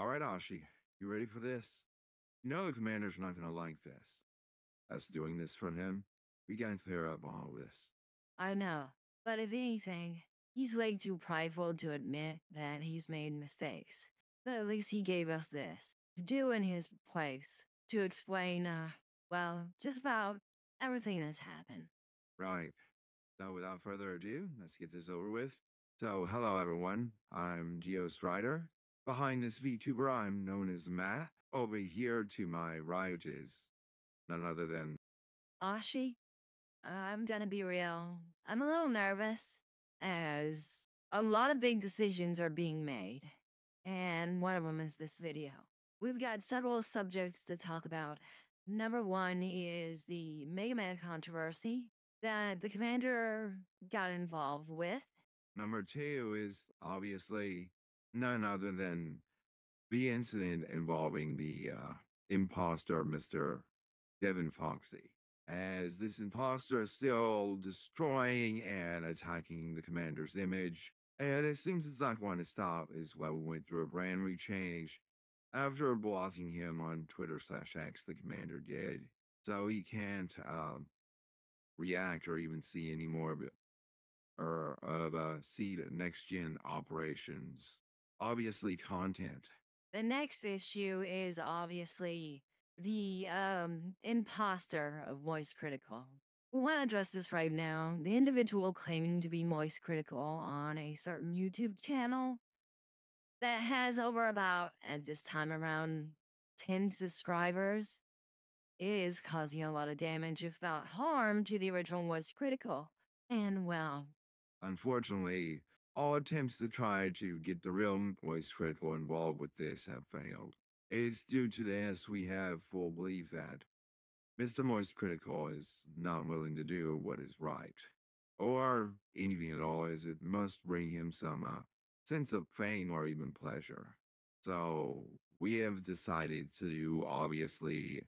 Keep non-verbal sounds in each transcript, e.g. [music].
All right, Ashi, you ready for this? You know the commander's not gonna like this. Us doing this for him, we gotta clear up all this. I know, but if anything, he's way too prideful to admit that he's made mistakes. But at least he gave us this to do in his place to explain, uh, well, just about everything that's happened. Right. So without further ado, let's get this over with. So, hello everyone. I'm Geo Strider. Behind this VTuber, I'm known as Matt. Over here to my right is none other than Ashi, I'm gonna be real. I'm a little nervous as a lot of big decisions are being made. And one of them is this video. We've got several subjects to talk about. Number one is the Mega Man controversy that the commander got involved with. number two is obviously none other than the incident involving the uh, imposter, Mr. Devin Foxy. As this imposter is still destroying and attacking the commander's image, and it seems it's not going to stop, is why we went through a brand rechange after blocking him on Twitter slash X, the commander did. So he can't um, react or even see any more of or of uh, seed next gen operations. Obviously, content. The next issue is obviously the um, imposter of Moist Critical. We want to address this right now. The individual claiming to be Moist Critical on a certain YouTube channel that has over about, at this time, around 10 subscribers is causing a lot of damage, if not harm, to the original Moist Critical. And well, Unfortunately, all attempts to try to get the real Moist Critical involved with this have failed. It's due to this we have full belief that Mr. Moist Critical is not willing to do what is right, or anything at all, as it must bring him some uh, sense of pain or even pleasure. So we have decided to obviously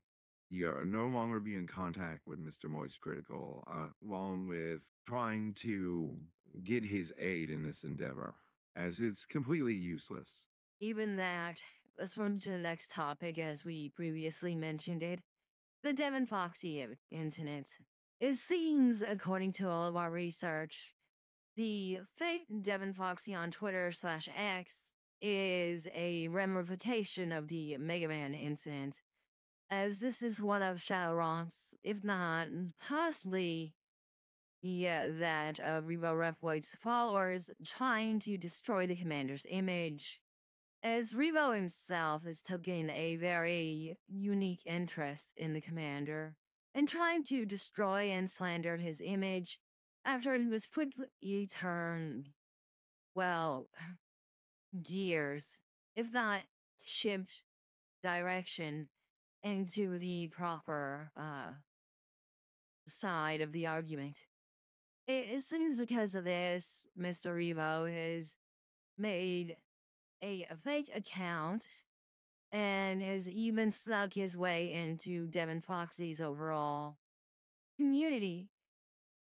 you are no longer be in contact with Mr. Moist Critical, uh, along with trying to get his aid in this endeavor, as it's completely useless. even that, let's move to the next topic as we previously mentioned it. The Devin Foxy incident. It seems, according to all of our research, the fake Devin Foxy on Twitter slash X is a ramification of the Mega Man incident, as this is one of Shadowrock's, if not possibly, yeah, that of Revo Reploid's followers trying to destroy the commander's image. As Revo himself is taking a very unique interest in the commander and trying to destroy and slander his image after he was quickly turned, well, [sighs] gears, if not shift direction into the proper uh, side of the argument. It, it seems because of this, Mr. Revo has made a, a fake account and has even snuck his way into Devin Foxy's overall community,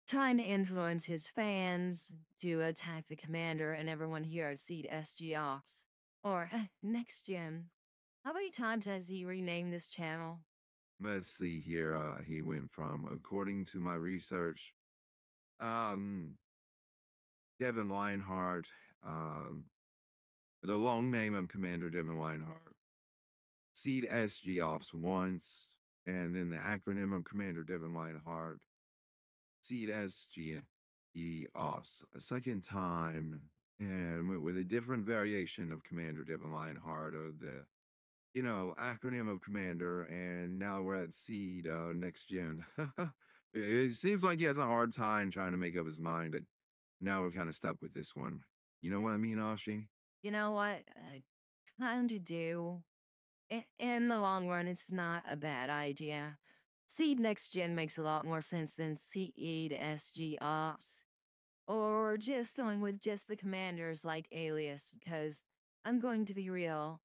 trying to influence his fans to attack the commander and everyone here at Seed SG Ops. Or uh, Next Gen. How many times has he renamed this channel? Let's see here. Uh, he went from, according to my research, um, Devin Lionheart, um, the long name of Commander Devin Lionheart, Seed SG Ops once, and then the acronym of Commander Devin Lionheart, Seed SG Ops a second time, and with, a different variation of Commander Devin Lionheart of the you know, acronym of commander, and now we're at seed uh, next gen. [laughs] it, seems like he has a hard time trying to make up his mind, but now we're kind of stuck with this one. You know what I mean, Ashi? You know what? I kind of do. In the long run, it's not a bad idea. Seed Next Gen makes a lot more sense than Seed SG Ops. Or just going with just the commanders like Alias, because I'm going to be real.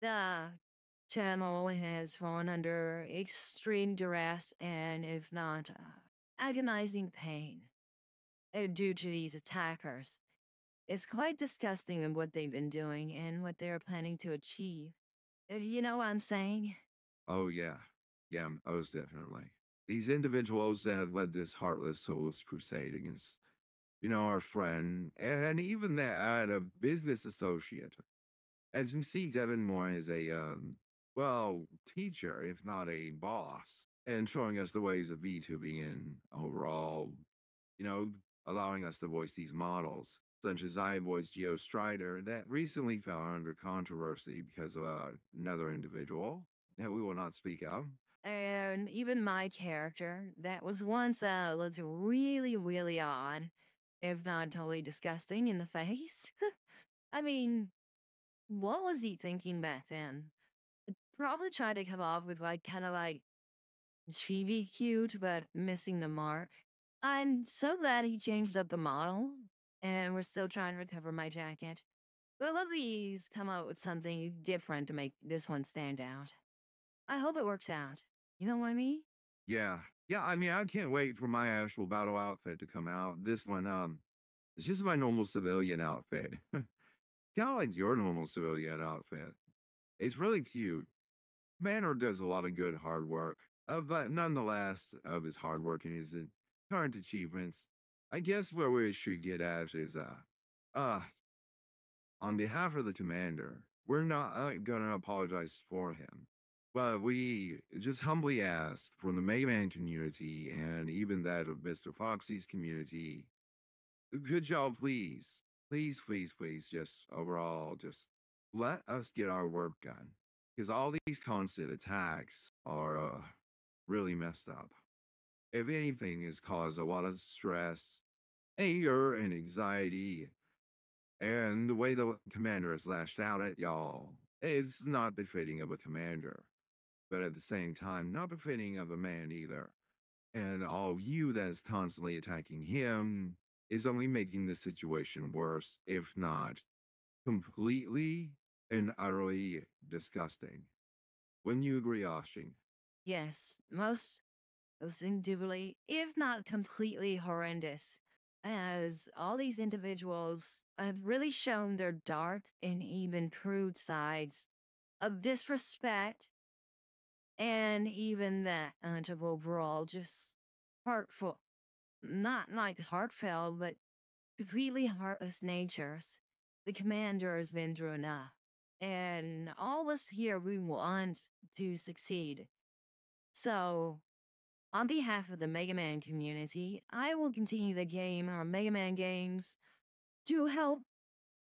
The channel has fallen under extreme duress and, if not, uh, agonizing pain uh, due to these attackers. It's quite disgusting in what they've been doing and what they're planning to achieve. If you know what I'm saying? Oh, yeah. Yeah, most definitely. These individuals that have led this heartless soulless crusade against, you know, our friend and even that uh, a business associate. As you see Devin more as a, um, well, teacher, if not a boss, and showing us the ways of VTubing and overall, you know, allowing us to voice these models, such as I voiced Geo Strider, that recently fell under controversy because of uh, another individual that we will not speak of. And even my character, that was once uh looked really, really odd, if not totally disgusting in the face. [laughs] I mean, what was he thinking back then? Probably trying to come off with like kind of like chibi cute, but missing the mark. I'm so glad he changed up the model, and we're still trying to recover my jacket. But I love that come out with something different to make this one stand out. I hope it works out. You know what I mean? Yeah. Yeah, I mean, I can't wait for my actual battle outfit to come out. This one, um, it's just my normal civilian outfit. [laughs] kind of like your normal civilian outfit. It's really cute. Banner does a lot of good hard work, uh, but nonetheless, of his hard work and his uh, current achievements, I guess where we should get at is, uh, uh, on behalf of the commander, we're not uh, gonna apologize for him. But we just humbly ask from the Mega Man community and even that of Mr. Foxy's community, could y'all please, please, please, please, just overall, just let us get our work done. Because all these constant attacks are uh, really messed up. If anything, has caused a lot of stress, anger, and anxiety. And the way the commander has lashed out at y'all is not befitting of a commander but at the same time, not befitting of a man either. And all you that is constantly attacking him is only making the situation worse, if not completely and utterly disgusting. Wouldn't you agree, Ashi? Yes, most, most indubitably, if not completely horrendous, as all these individuals have really shown their dark and even crude sides of disrespect and even that of overall just heartful, not like heartfelt, but completely heartless natures. The commander has been through enough, and all of us here we want to succeed. So, on behalf of the Mega Man community, I will continue the game, our Mega Man games, to help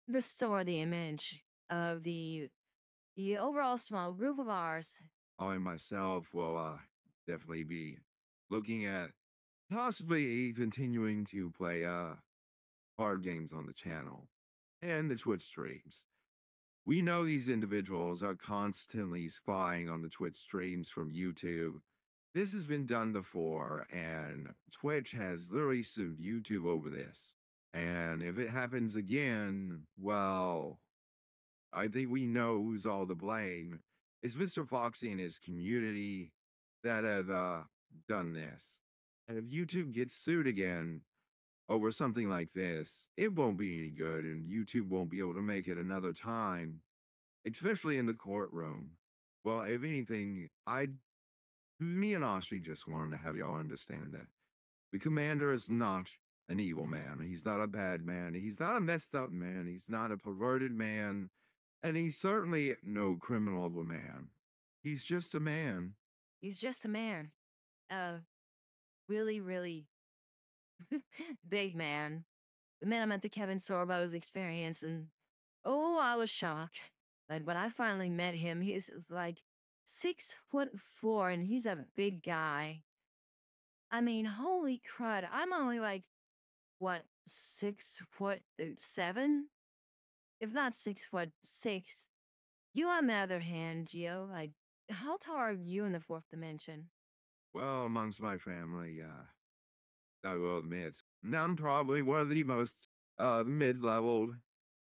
restore the image of the the overall small group of ours I myself will uh, definitely be looking at possibly continuing to play uh, hard games on the channel and the Twitch streams. We know these individuals are constantly spying on the Twitch streams from YouTube. This has been done before, and Twitch has literally sued YouTube over this. And if it happens again, well, I think we know who's all to blame. It's Mr. Foxy and his community that have uh, done this. And if YouTube gets sued again over something like this, it won't be any good, and YouTube won't be able to make it another time, especially in the courtroom. Well, if anything, I, me and Austri just wanted to have y'all understand that the commander is not an evil man. He's not a bad man. He's not a messed up man. He's not a perverted man. And he's certainly no criminal of a man. He's just a man. He's just a man. A really, really [laughs] big man. The man I met the Kevin Sorbo's experience, and oh, I was shocked. Like when I finally met him, he's like six foot four, and he's a big guy. I mean, holy crud! I'm only like what six foot uh, seven, if not six foot six. You, on the other hand, Geo, like, how tall are you in the fourth dimension? Well, amongst my family, uh, I will admit, Now I'm probably one of the most uh, mid-leveled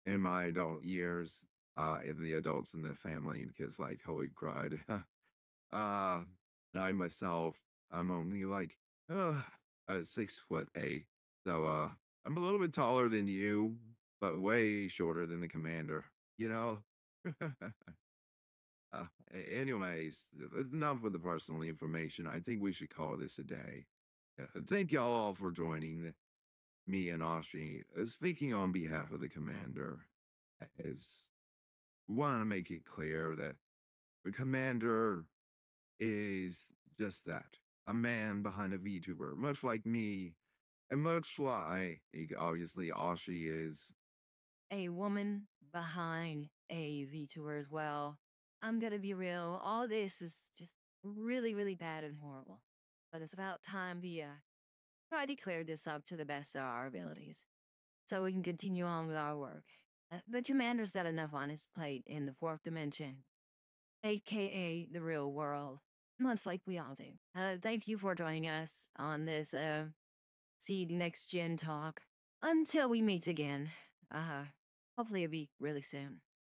in my adult years, uh, in the adults in the family, because like, holy crud, [laughs] uh, I myself, I'm only like, uh, uh, six foot eight, so uh, I'm a little bit taller than you, but way shorter than the commander. You know. [laughs] uh, anyways, enough with the personal information. I think we should call this a day. Uh, thank y'all all for joining me and Ashi. Uh, speaking on behalf of the commander, as want to make it clear that the commander is just that a man behind a VTuber, much like me, and much like obviously Ashi is. A woman behind a VTuber as well. I'm gonna be real. All this is just really, really bad and horrible. But it's about time we uh, try to clear this up to the best of our abilities so we can continue on with our work. Uh, the commander's got enough on his plate in the fourth dimension, aka the real world, much like we all do. Uh, thank you for joining us on this uh, Seed Next Gen talk. Until we meet again, uh, hopefully it'll be really soon.